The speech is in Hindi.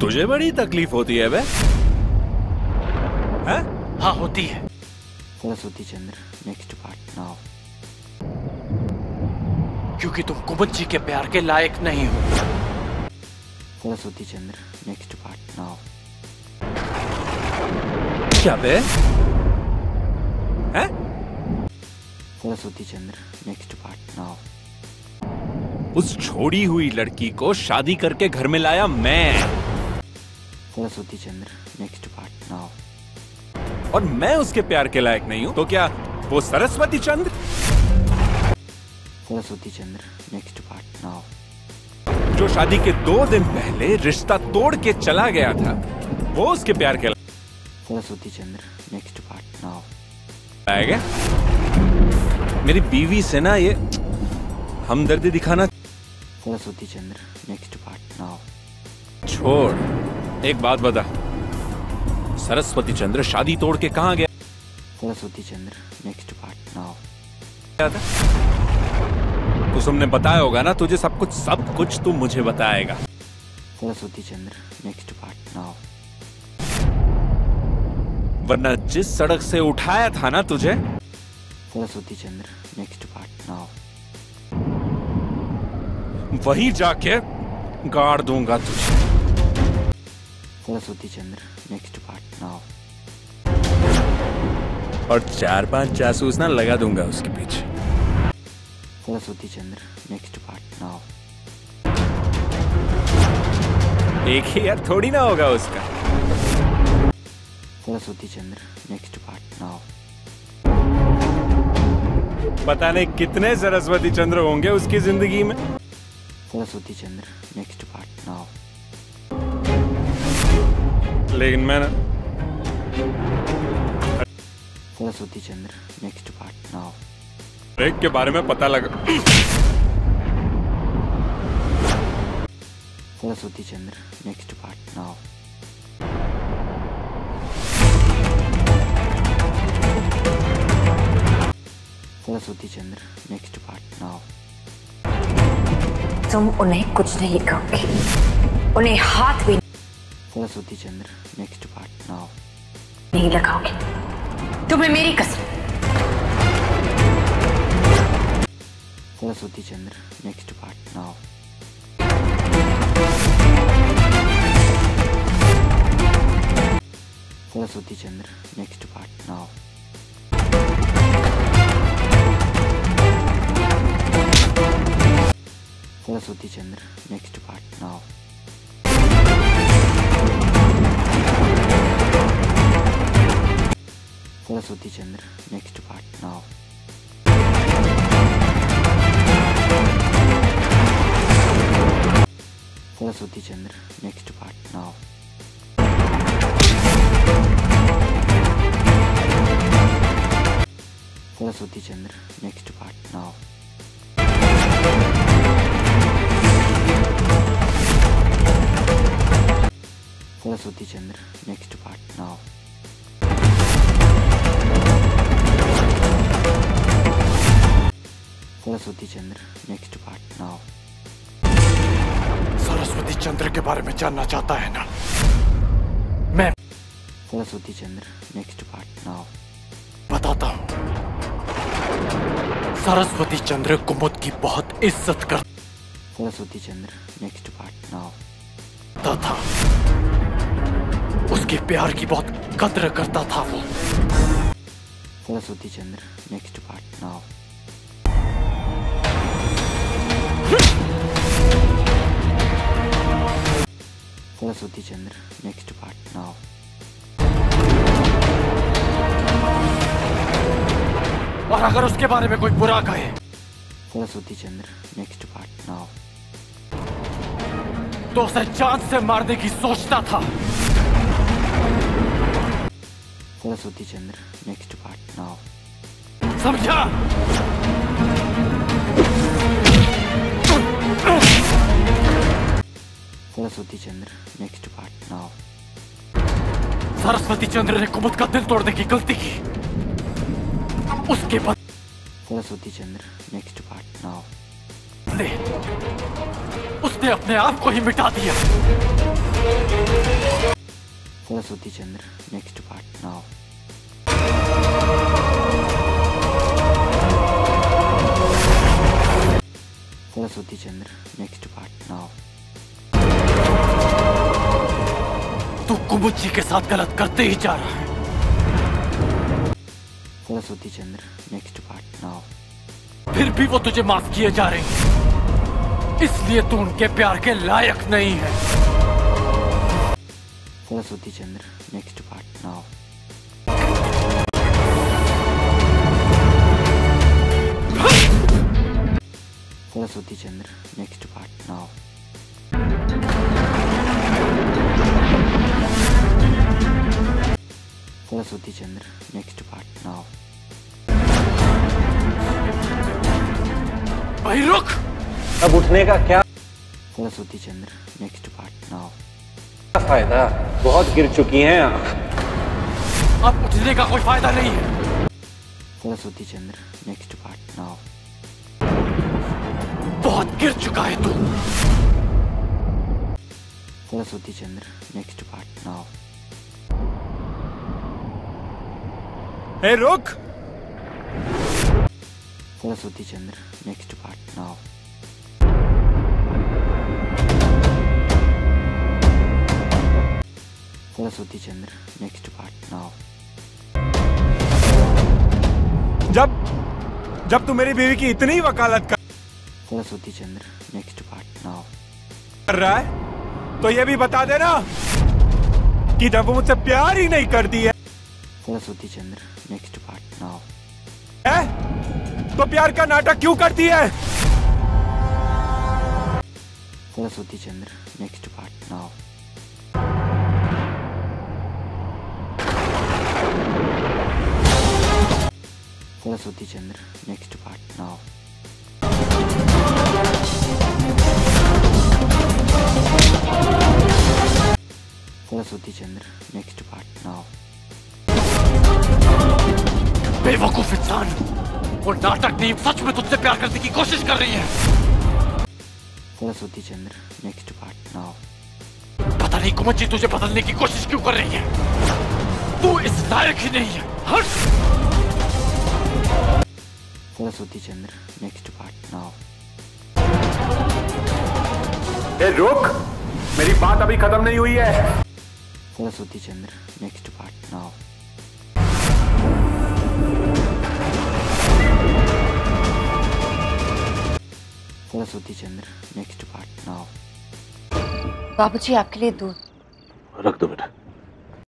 तुझे बड़ी तकलीफ़ होती है बे। हैं? हाँ होती है। Saraswati Chandra next part now क्योंकि तुम कुमुद जी के प्यार के लायक नहीं हो। Saraswati Chandra next part now क्या बे? हैं? Saraswati Chandra next part now उस छोड़ी हुई लड़की को शादी करके घर में लाया मैं। Saraswati Chandra next part now और मैं उसके प्यार के लायक नहीं हूँ तो क्या वो Saraswati Chandra? Saraswati Chandra next part now जो शादी के दो दिन पहले रिश्ता तोड़ के चला गया था वो उसके प्यार के Saraswati Chandra next part now है मेरी बीवी से ना ये हमदर्दी दिखाना Saraswati Chandra next part now छोड़। एक बात बता। सरस्वती चंद्र शादी तोड़ के कहा गया? Saraswati Chandra next part now गया था? तो तुमने बताया होगा ना तुझे सब कुछ सब कुछ तू मुझे बताएगा। Saraswati Chandra next part now वरना जिस सड़क से उठाया था ना तुझे? Saraswati Chandra next part now वहीं जाके गाड़ दूँगा तुझे। Saraswati Chandra next part now और चार पाँच जासूस ना लगा दूँगा उसके पीछे। Saraswati Chandra next part now एक ही यार थोड़ी ना होगा उसका। Saraswati Chandra next part now पता नहीं कितने सरस्वती चंद्र होंगे उसकी ज़िंदगी में। Saraswati Chandra next part now लेकिन मैं Saraswati Chandra? Next part now एक के बारे में पता लगा। Saraswati Chandra? Next part now Saraswati Chandra? Next part now तुम उन्हें कुछ नहीं कहोगे। उन्हें हाथ भी Saraswati Chandra next part now नहीं लगाओगे? तुम्हें मेरी कसम। Saraswati Chandra next part now Saraswati Chandra next part now Saraswati Chandra next part now Jyoti Chandra next part now. Saraswati Chandra next part now. Saraswati Chandra next part now. Saraswati Chandra next part now. Saraswati Chandra next part now Saraswati Chandra के बारे में जानना चाहता है ना? मैं Saraswati Chandra next part now बताता हूँ। सरस्वती चंद्र कुमुद की बहुत इज़्ज़त कर Saraswati Chandra next part now था। उसके प्यार की बहुत कद्र करता था वो। Saraswati Chandra next part now Saraswati Chandra next part now और अगर उसके बारे में कोई बुरा कहे। Saraswati Chandra next part now तो उसे जान से मारने की सोचता था। Saraswati Chandra next part now समझा? Saraswati Chandra next part now Saraswati Chandra ने कुमुद का दिल तोड़ने की गलती की। उसके बाद Saraswati Chandra next part now उसने अपने आप को ही मिटा दिया। Saraswati Chandra next part now Saraswati Chandra next part now तू कुमुच्ची के साथ गलत करते ही जा रहा है Saraswati Chandra next part now फिर भी वो तुझे माफ़ किए जा रहे हैं। इसलिए तू उनके प्यार के लायक नहीं है। Saraswati Chandra next part now Saraswati Chandra next part now Saraswati Chandra next part now भाई रुक। अब उठने का क्या Saraswati Chandra next part now क्या फ़ायदा? बहुत गिर चुकी हैं। आप अब उठने का कोई फ़ायदा नहीं है। Saraswati Chandra next part now बहुत गिर चुका है तू। Saraswati Chandra next part now ए रुक Saraswati Chandra next part now Saraswati Chandra next part now जब जब तू मेरी बीवी की इतनी वकालत कर Saraswati Chandra next part now कर रहा है तो ये भी बता देना कि जब वो मुझसे प्यार ही नहीं करती है, Saraswati Chandra next part now है? तो प्यार का नाटक क्यों करती है? Saraswati Chandra next part now Saraswati Chandra next part now Saraswati Chandra next part बेवकूफ़ इंसान। वो नाटक नहीं सच में तुझसे प्यार करने की कोशिश कर रही है। Saraswati Chandra? Next part now पता नहीं कुमार जी तुझे बदलने की कोशिश क्यों कर रही है? तू इस लायक ही नहीं है हट Saraswati Chandra? Next part now ए रुक! मेरी बात अभी खत्म नहीं हुई है। Saraswati Chandra? Next part now Saraswati Chandra next part now बाबूजी आपके लिए दूध। रख दो बेटा।